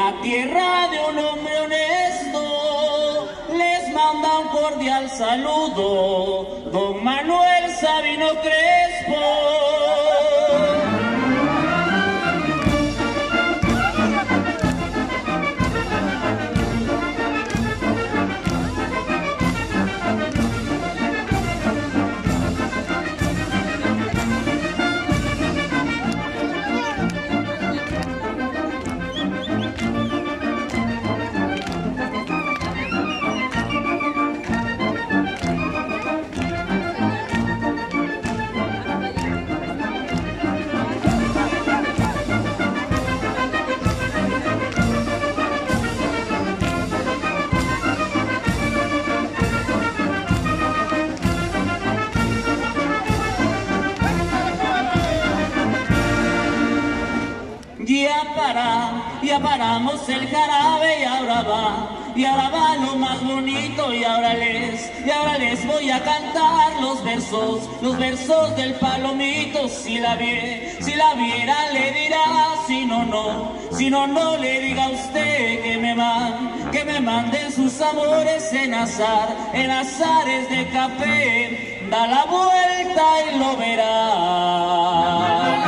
La tierra de un hombre honesto les manda un cordial saludo, don Manuel Sabino Crespo. El jarabe y ahora va, y ahora va lo más bonito y ahora les, y ahora les voy a cantar los versos, los versos del palomito. Si la vie, si la viera le dirá, si no no, si no no le diga a usted que me man, que me manden sus amores en azar, en azares de café, da la vuelta y lo verá.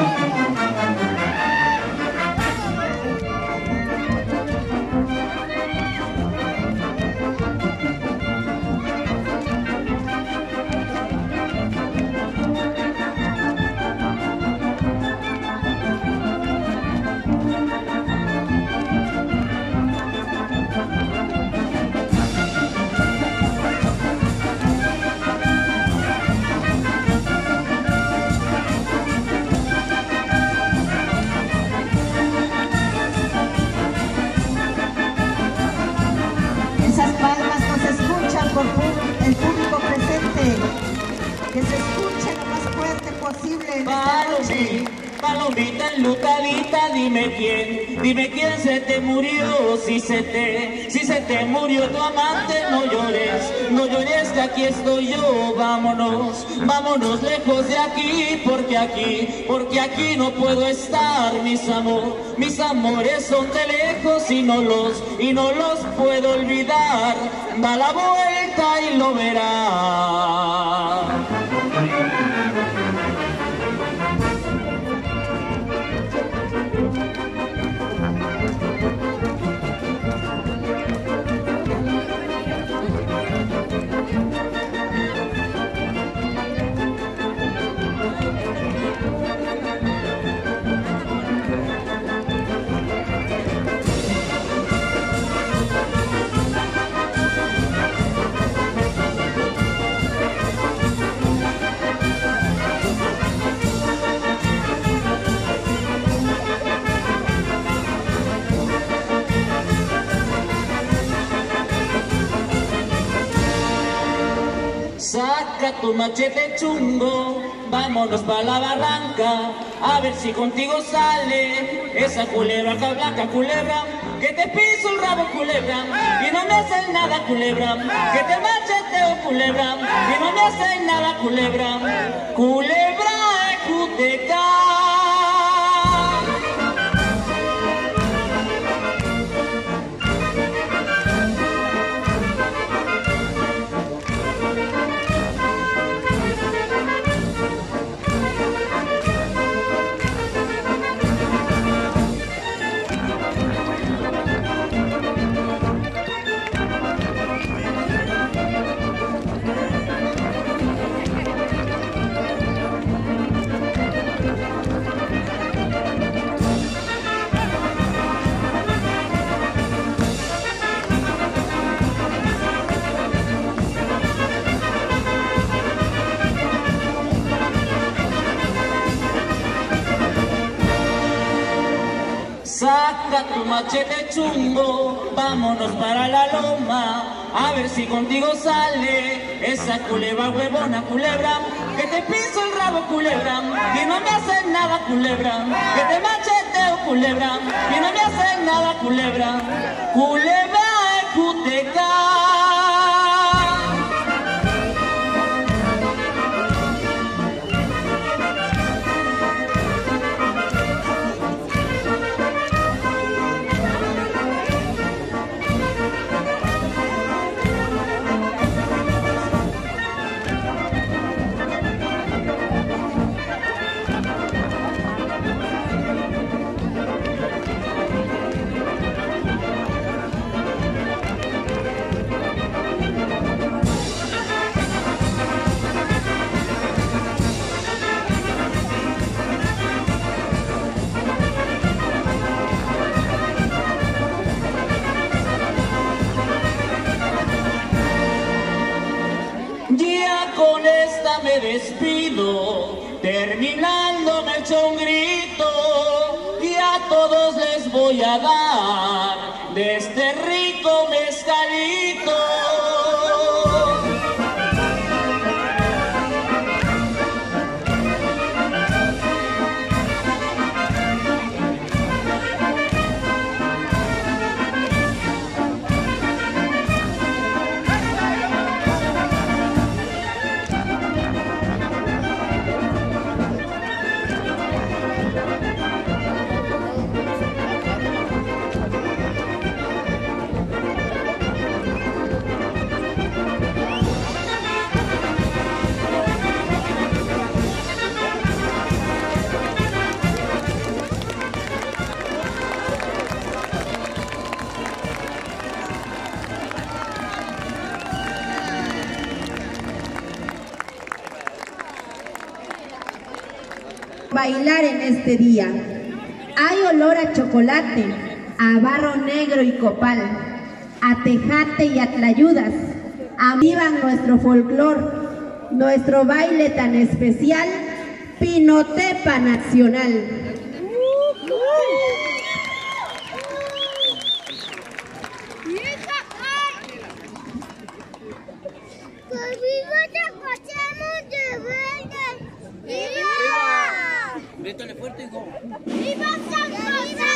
Que se escuche lo más fuerte posible en esta noche. Palomita, enlucadita, dime quién, dime quién se te murió, si se te, si se te murió tu amante, no llores, no llores que aquí estoy yo, vámonos, vámonos lejos de aquí, porque aquí, porque aquí no puedo estar, mis amor, mis amores son de lejos y no los, y no los puedo olvidar, da la vuelta y lo verás. Tu machete chungo, vámonos pa' la barranca, a ver si contigo sale esa culebra blanca, culebra, que te piso el rabo, culebra, y no me haces nada, culebra, que te macheteo, culebra, y no me haces nada, culebra, culebra, ecuteca. Saca tu machete chungo, vámonos para la loma, a ver si contigo sale esa culebra huevona, culebra, que te piso el rabo, culebra, y no me haces nada, culebra, que te macheteo, culebra, y no me haces nada, culebra, culebra ecuteca. Despido, terminando me echo un grito y a todos les voy a dar de este bailar en este día. Hay olor a chocolate, a barro negro y copal, a tejate y a tlayudas. Avivan nuestro folclor, nuestro baile tan especial, Pinotepa Nacional. Fuerte, hijo. ¡Viva San ¡Viva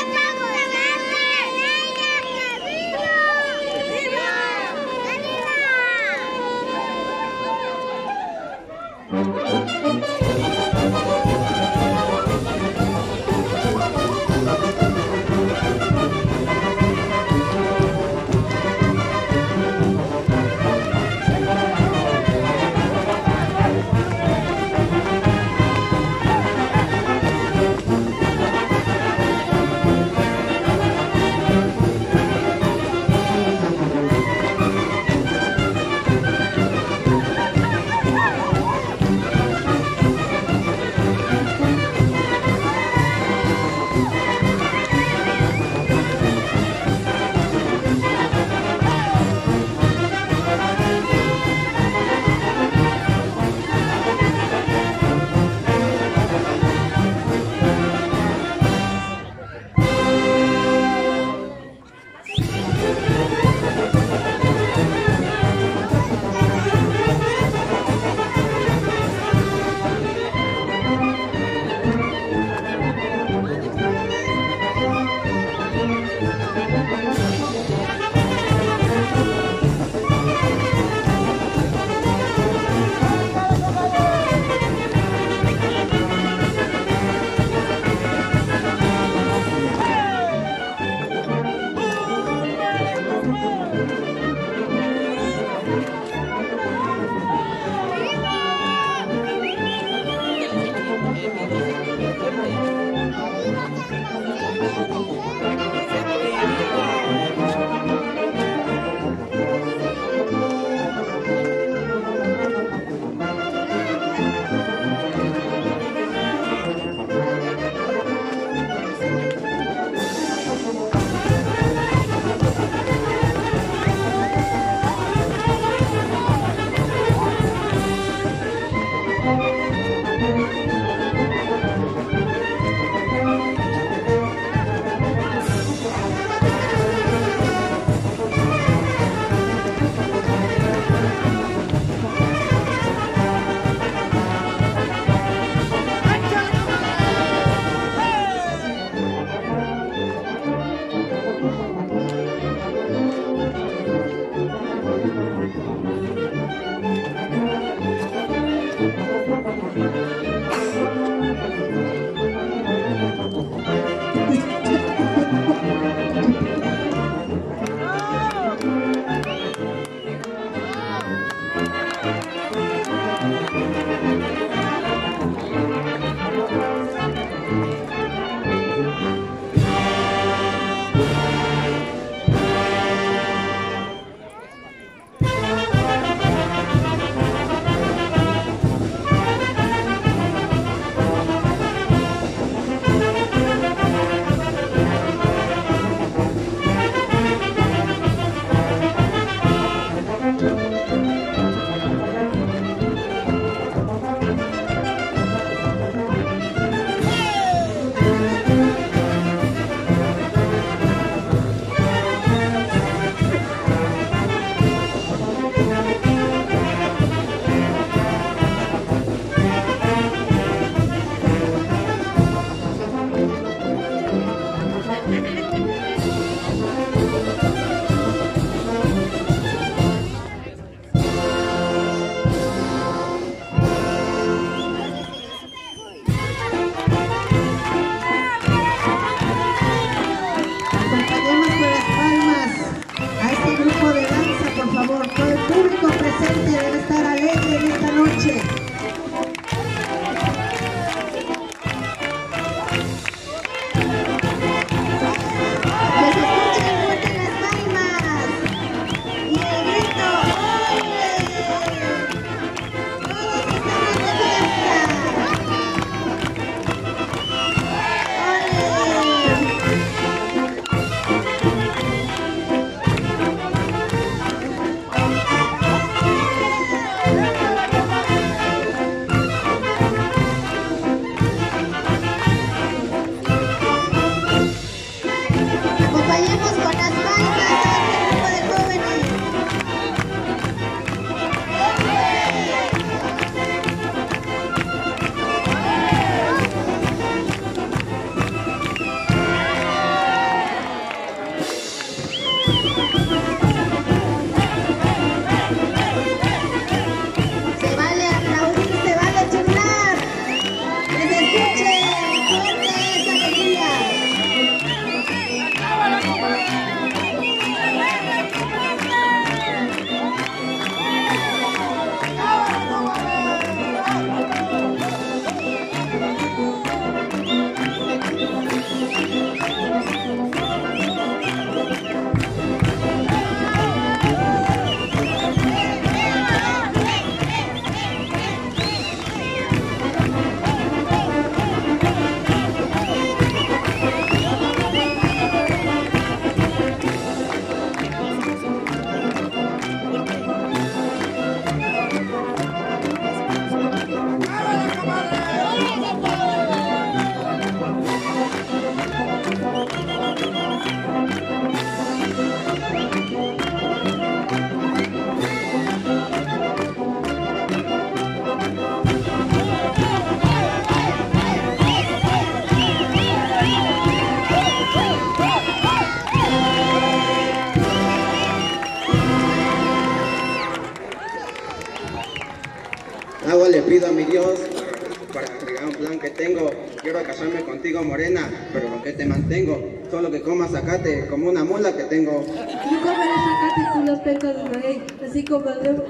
plan que tengo. Quiero casarme contigo, morena, pero ¿con qué te mantengo? Solo que comas sacate como una mula que tengo. Yo comeré zacate tú los pecos de maguey, así como yo.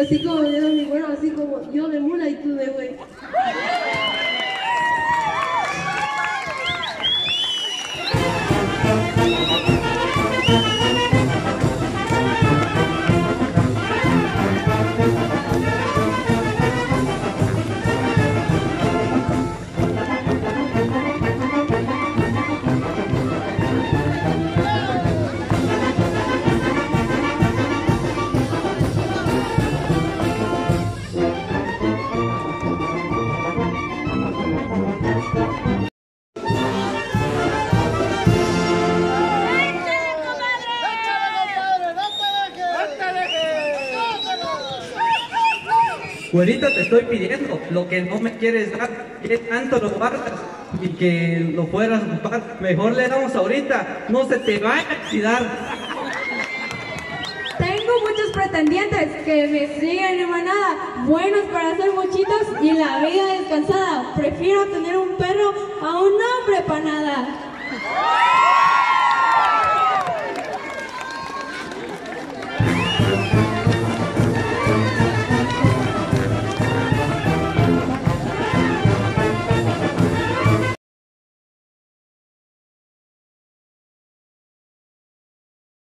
Así como yo mi bueno, así como yo de mula y tú de güey. Güerita, te estoy pidiendo lo que no me quieres dar, que tanto lo guardas y que lo fueras a. Mejor le damos ahorita, no se te vaya a oxidar. Tengo muchos pretendientes que me siguen en manada, buenos para hacer mochitos y la vida descansada. Prefiero tener un perro a un hombre para nada.